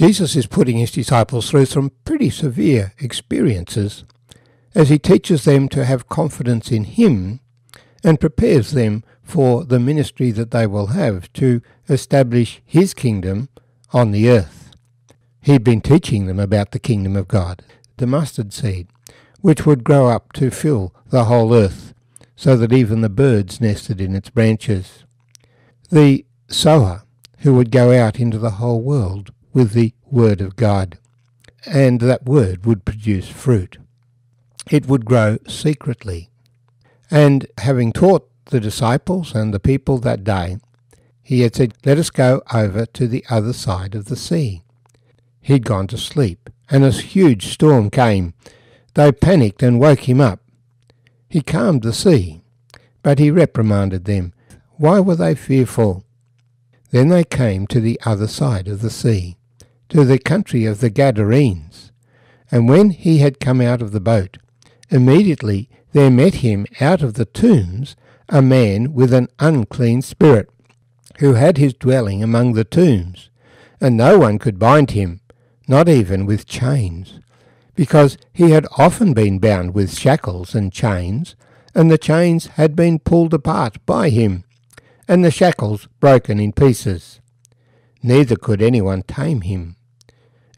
Jesus is putting his disciples through some pretty severe experiences as he teaches them to have confidence in him and prepares them for the ministry that they will have to establish his kingdom on the earth. He'd been teaching them about the kingdom of God, the mustard seed, which would grow up to fill the whole earth, so that even the birds nested in its branches. The sower, who would go out into the whole world with the word of God, and that word would produce fruit. It would grow secretly. And having taught the disciples and the people that day, he had said, Let us go over to the other side of the sea. He'd gone to sleep, and a huge storm came. They panicked and woke him up. He calmed the sea, but he reprimanded them. Why were they fearful? Then they came to the other side of the sea, to the country of the Gadarenes. And when he had come out of the boat, immediately there met him out of the tombs a man with an unclean spirit, who had his dwelling among the tombs, and no one could bind him, not even with chains, because he had often been bound with shackles and chains, and the chains had been pulled apart by him, and the shackles broken in pieces. Neither could anyone tame him.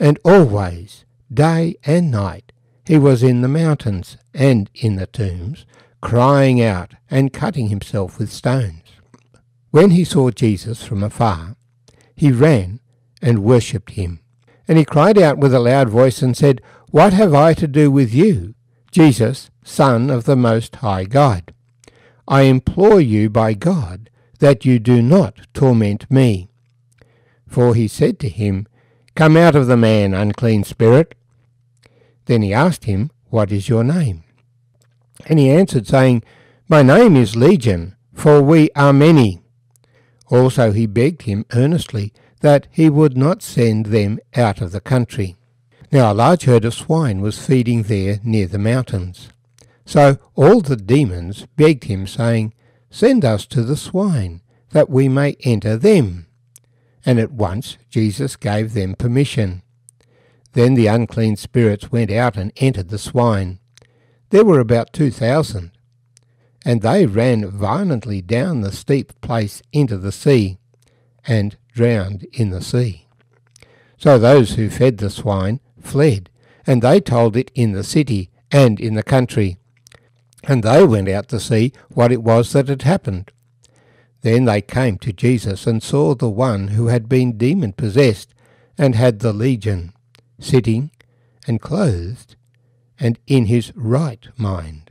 And always, day and night, he was in the mountains and in the tombs, crying out and cutting himself with stones. When he saw Jesus from afar, he ran and worshipped him. And he cried out with a loud voice and said, What have I to do with you, Jesus, Son of the Most High God? I implore you by God that you do not torment me. For he said to him, Come out of the man, unclean spirit. Then he asked him, What is your name? And he answered, saying, My name is Legion, for we are many. Also he begged him earnestly that he would not send them out of the country. Now a large herd of swine was feeding there near the mountains. So all the demons begged him, saying, Send us to the swine, that we may enter them. And at once Jesus gave them permission. Then the unclean spirits went out and entered the swine. There were about two thousand. And they ran violently down the steep place into the sea, and drowned in the sea. So those who fed the swine fled, and they told it in the city and in the country. And they went out to see what it was that had happened. Then they came to Jesus and saw the one who had been demon possessed and had the legion, sitting and clothed and in his right mind.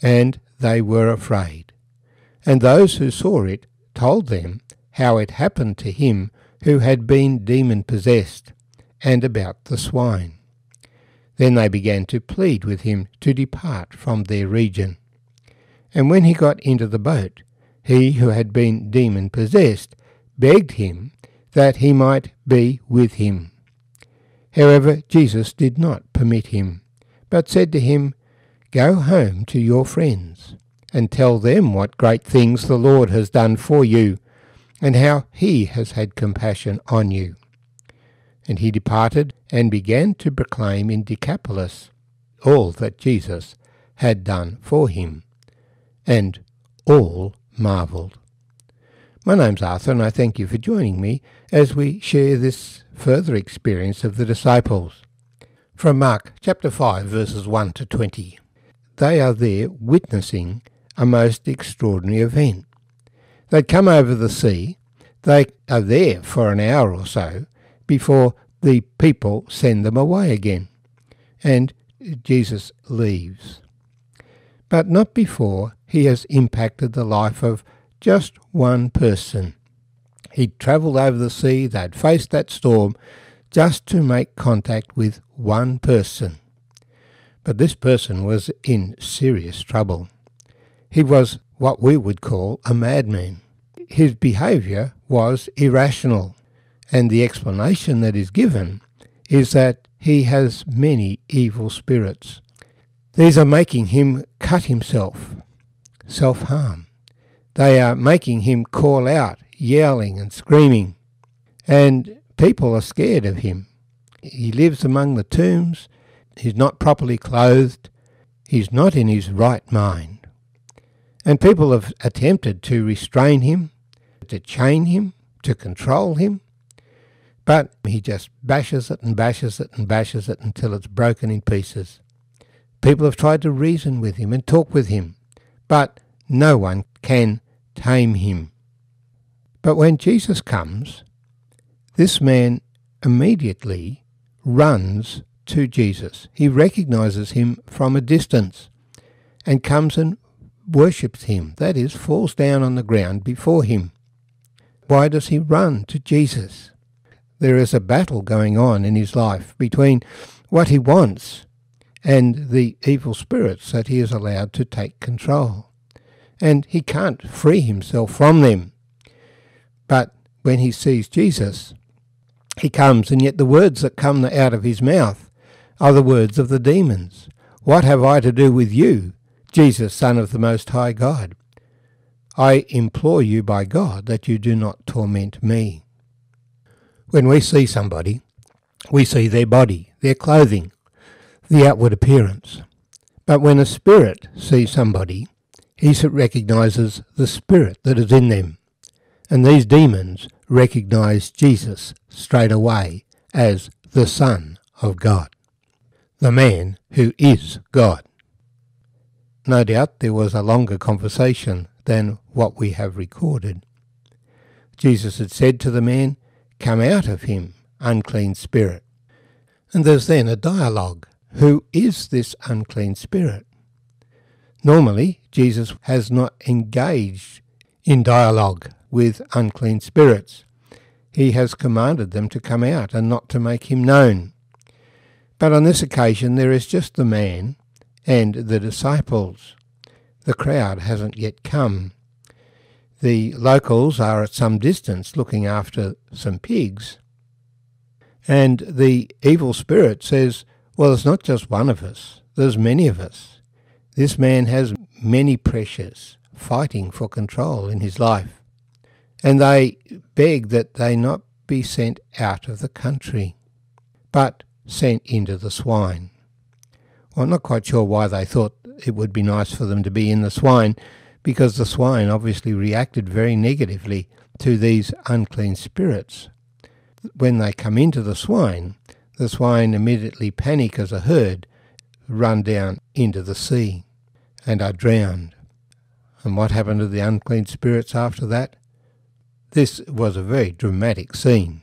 And they were afraid. And those who saw it told them how it happened to him who had been demon possessed, and about the swine. Then they began to plead with him to depart from their region. And when he got into the boat, he who had been demon possessed begged him that he might be with him. However, Jesus did not permit him, but said to him, Go home to your friends, and tell them what great things the Lord has done for you, and how he has had compassion on you. And he departed and began to proclaim in Decapolis all that Jesus had done for him. And all marvelled. My name's Arthur, and I thank you for joining me as we share this further experience of the disciples. From Mark chapter 5, verses 1 to 20. They are there witnessing a most extraordinary event. They'd come over the sea, they are there for an hour or so before the people send them away again, and Jesus leaves. But not before he has impacted the life of just one person. He'd travelled over the sea, they'd faced that storm just to make contact with one person. But this person was in serious trouble. He was what we would call a madman. His behaviour was irrational, and the explanation that is given is that he has many evil spirits. These are making him cut himself, self harm. They are making him call out, yelling and screaming. And people are scared of him. He lives among the tombs. He's not properly clothed. He's not in his right mind. And people have attempted to restrain him, to chain him, to control him. But he just bashes it and bashes it and bashes it until it's broken in pieces. People have tried to reason with him and talk with him, but no one can tame him. But when Jesus comes, this man immediately runs to Jesus. He recognizes him from a distance and comes and worships him, that is, falls down on the ground before him. Why does he run to Jesus? There is a battle going on in his life between what he wants and the evil spirits that he is allowed to take control. And he can't free himself from them. But when he sees Jesus, he comes, and yet the words that come out of his mouth are the words of the demons. What have I to do with you, Jesus, Son of the Most High God? I implore you by God that you do not torment me. When we see somebody, we see their body, their clothing, the outward appearance. But when a spirit sees somebody, he recognizes the spirit that is in them. And these demons recognize Jesus straight away as the Son of God, the man who is God. No doubt there was a longer conversation than what we have recorded. Jesus had said to the man, Come out of him, unclean spirit. And there's then a dialogue. Who is this unclean spirit? Normally, Jesus has not engaged in dialogue with unclean spirits. He has commanded them to come out and not to make him known. But on this occasion there is just the man and the disciples. The crowd hasn't yet come. The locals are at some distance looking after some pigs. And the evil spirit says, Well, it's not just one of us, there's many of us. This man has many pressures fighting for control in his life and they beg that they not be sent out of the country, but sent into the swine. Well, I'm not quite sure why they thought it would be nice for them to be in the swine, because the swine obviously reacted very negatively to these unclean spirits. When they come into the swine, the swine immediately panic as a herd, run down into the sea, and are drowned. And what happened to the unclean spirits after that? This was a very dramatic scene,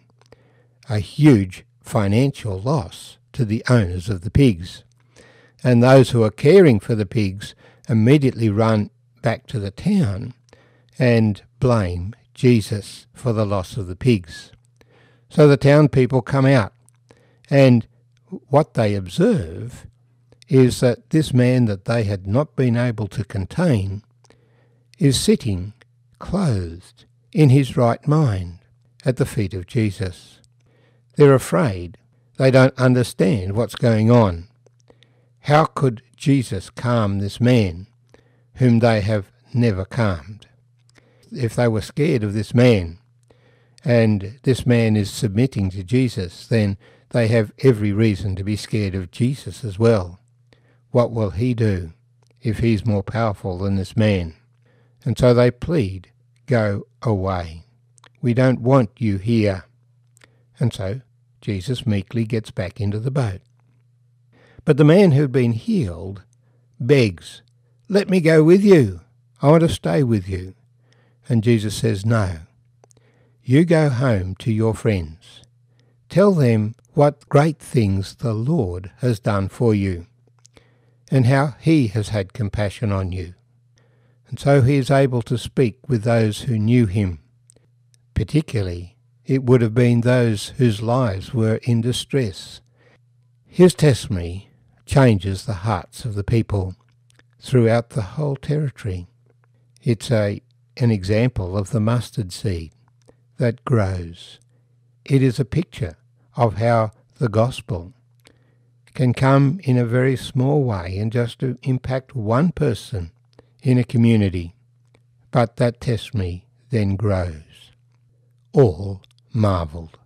a huge financial loss to the owners of the pigs, and those who are caring for the pigs immediately run back to the town and blame Jesus for the loss of the pigs. So the town people come out, and what they observe is that this man that they had not been able to contain is sitting clothed in his right mind at the feet of Jesus. They're afraid. They don't understand what's going on. How could Jesus calm this man whom they have never calmed? If they were scared of this man and this man is submitting to Jesus, then they have every reason to be scared of Jesus as well. What will he do if he's more powerful than this man? And so they plead Go away. We don't want you here. And so Jesus meekly gets back into the boat. But the man who'd been healed begs, Let me go with you. I want to stay with you. And Jesus says, No. You go home to your friends. Tell them what great things the Lord has done for you, and how he has had compassion on you and so he is able to speak with those who knew him. Particularly, it would have been those whose lives were in distress. His testimony changes the hearts of the people throughout the whole territory. It's a, an example of the mustard seed that grows. It is a picture of how the gospel can come in a very small way and just to impact one person in a community, but that testimony then grows. All marvelled.